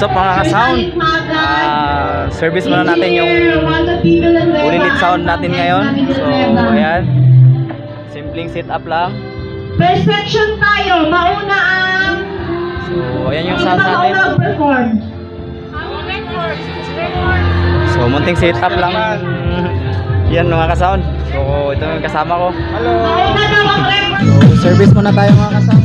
What's up mga ka-sound? Ah, service muna natin yung ulilit sound natin ngayon. So, ayan. Simpleng setup lang. First section tayo. Mauna ang... So, ayan yung sound natin. mauna perform So, munting setup lang. Yan mga ka-sound. So, ito yung kasama ko. Mag-record. So, service muna tayo mga ka-sound.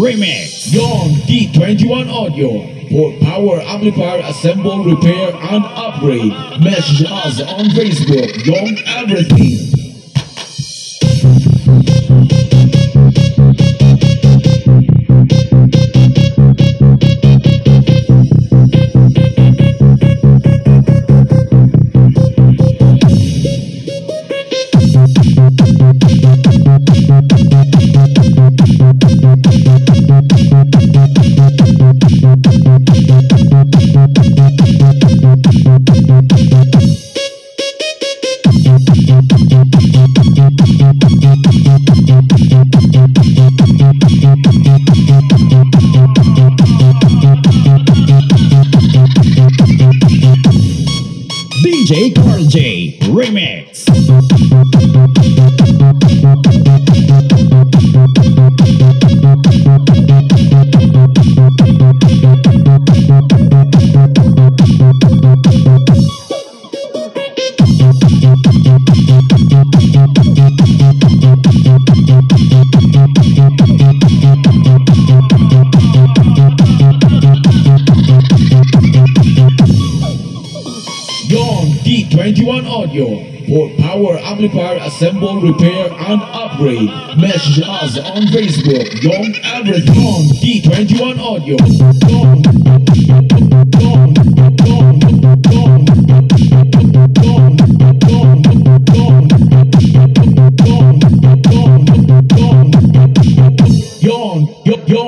Remix Yon D21 Audio. For power amplifier assemble repair and upgrade. Message us on Facebook Yon Everything Remix D21 Audio for power amplifier assemble repair and upgrade message us on Facebook Yon Everything Yon D21 Audio Yon Yon Yon Yon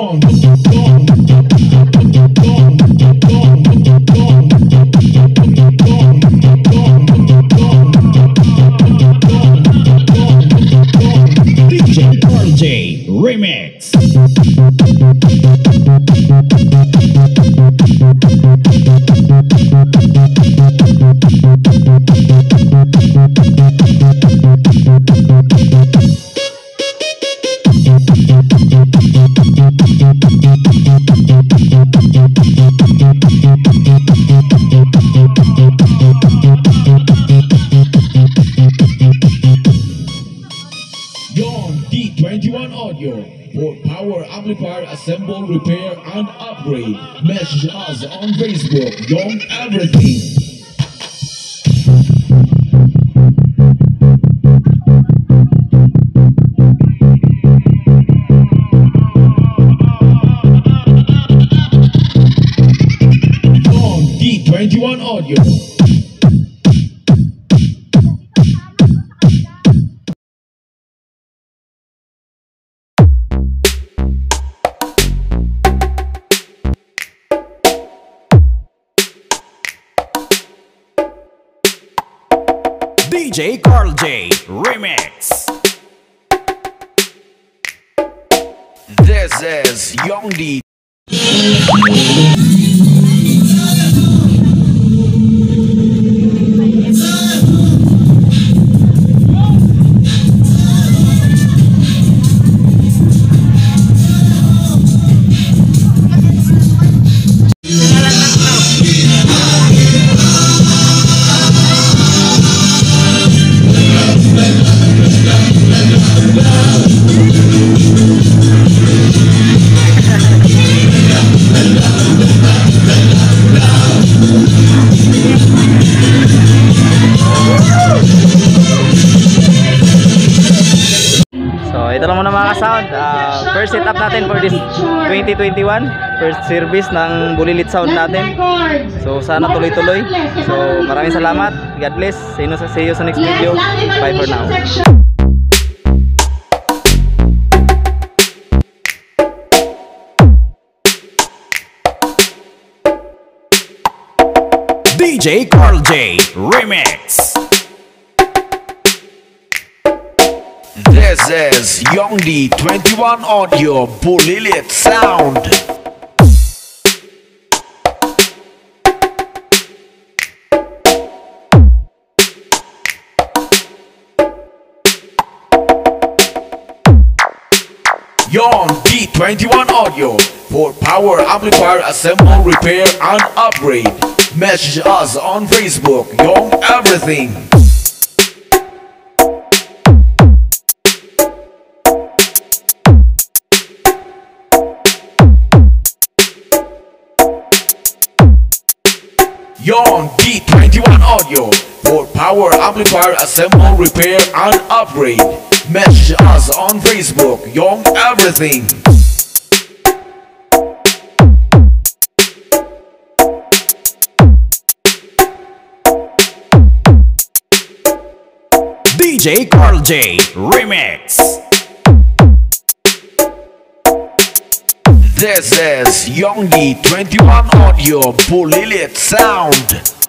D21 for power amplifier assemble repair and upgrade. Message us on Facebook Yon Everything DJ Carl J Remix. This is Young D. ito lang muna mga ka-sound. Ah, first setup natin for this 2021. First service ng Bulilit Sound natin. So, sana tuloy-tuloy. So, maraming salamat. God bless. See you, see you sa next video. Bye for now. DJ Carl J Remix. This is YongD21 Audio Bulilit Sound. Yon D21 Audio for power amplifier assemble, repair, and upgrade. Message us on Facebook, Young Everything. Yon D21 Audio for power amplifier assemble, repair, and upgrade. Message us on Facebook, Young Everything. DJ Carl J Remix. This is Young D 21 Audio Bulilit Sound.